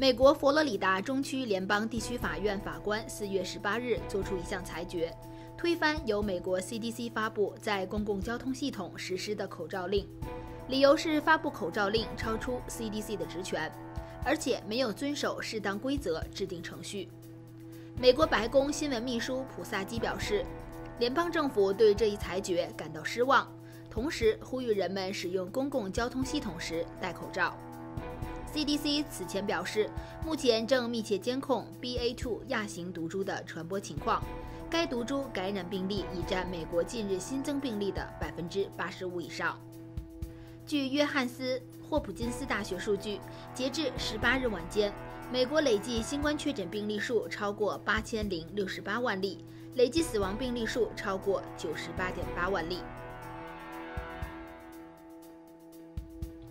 美国佛罗里达中区联邦地区法院法官四月十八日作出一项裁决，推翻由美国 CDC 发布在公共交通系统实施的口罩令，理由是发布口罩令超出 CDC 的职权，而且没有遵守适当规则制定程序。美国白宫新闻秘书普萨基表示，联邦政府对这一裁决感到失望，同时呼吁人们使用公共交通系统时戴口罩。CDC 此前表示，目前正密切监控 BA.2 亚型毒株的传播情况。该毒株感染病例已占美国近日新增病例的百分之八十五以上。据约翰斯霍普金斯大学数据，截至十八日晚间，美国累计新冠确诊病例数超过八千零六十八万例，累计死亡病例数超过九十八点八万例。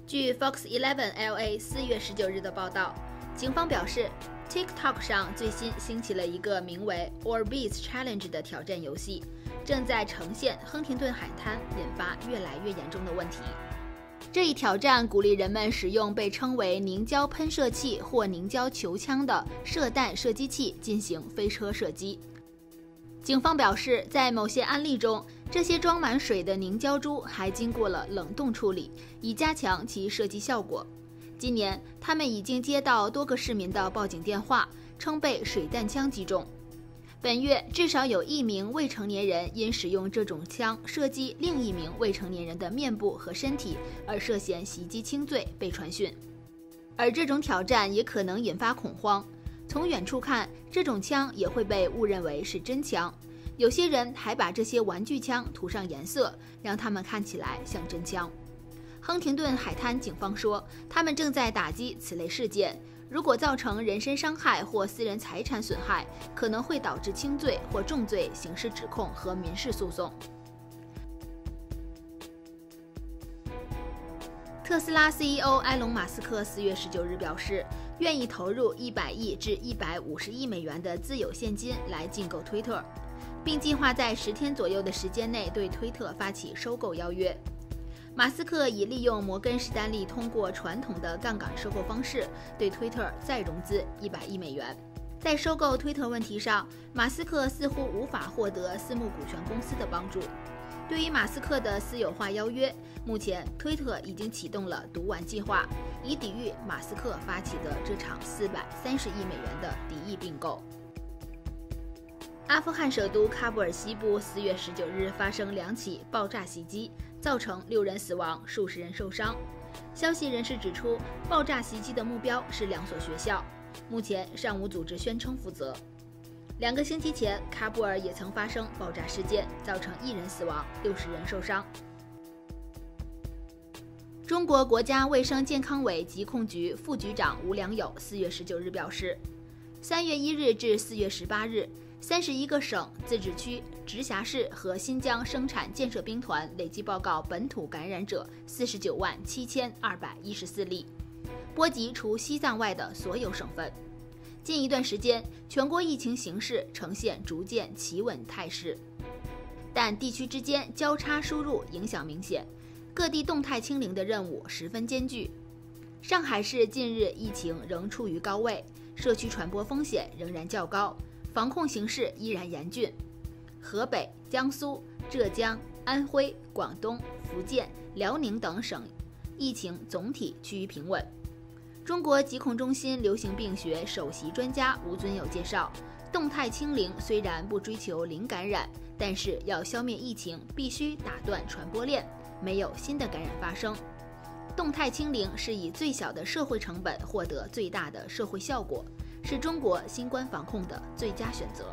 据 Fox Eleven LA 四月十九日的报道，警方表示，TikTok 上最新兴起了一个名为 Orbeez Challenge 的挑战游戏，正在呈现亨廷顿海滩引发越来越严重的问题。这一挑战鼓励人们使用被称为凝胶喷射器或凝胶球枪的射弹射击器进行飞车射击。警方表示，在某些案例中，这些装满水的凝胶珠还经过了冷冻处理，以加强其射击效果。今年，他们已经接到多个市民的报警电话，称被水弹枪击中。本月，至少有一名未成年人因使用这种枪射击另一名未成年人的面部和身体而涉嫌袭击轻罪被传讯。而这种挑战也可能引发恐慌。从远处看，这种枪也会被误认为是真枪。有些人还把这些玩具枪涂上颜色，让它们看起来像真枪。亨廷顿海滩警方说，他们正在打击此类事件。如果造成人身伤害或私人财产损害，可能会导致轻罪或重罪刑事指控和民事诉讼。特斯拉 CEO 埃隆·马斯克四月十九日表示，愿意投入一百亿至一百五十亿美元的自有现金来竞购推特，并计划在十天左右的时间内对推特发起收购邀约。马斯克已利用摩根士丹利通过传统的杠杆收购方式对推特再融资一百亿美元。在收购推特问题上，马斯克似乎无法获得私募股权公司的帮助。对于马斯克的私有化邀约，目前推特已经启动了“毒丸”计划，以抵御马斯克发起的这场四百三十亿美元的敌意并购。阿富汗首都喀布尔西部四月十九日发生两起爆炸袭击，造成六人死亡、数十人受伤。消息人士指出，爆炸袭击的目标是两所学校，目前尚无组织宣称负责。两个星期前，喀布尔也曾发生爆炸事件，造成一人死亡，六十人受伤。中国国家卫生健康委疾控局副局长吴良友四月十九日表示，三月一日至四月十八日，三十一个省、自治区、直辖市和新疆生产建设兵团累计报告本土感染者四十九万七千二百一十四例，波及除西藏外的所有省份。近一段时间，全国疫情形势呈现逐渐企稳态势，但地区之间交叉输入影响明显，各地动态清零的任务十分艰巨。上海市近日疫情仍处于高位，社区传播风险仍然较高，防控形势依然严峻。河北、江苏、浙江、安徽、广东、福建、辽宁等省疫情总体趋于平稳。中国疾控中心流行病学首席专家吴尊友介绍，动态清零虽然不追求零感染，但是要消灭疫情，必须打断传播链，没有新的感染发生。动态清零是以最小的社会成本获得最大的社会效果，是中国新冠防控的最佳选择。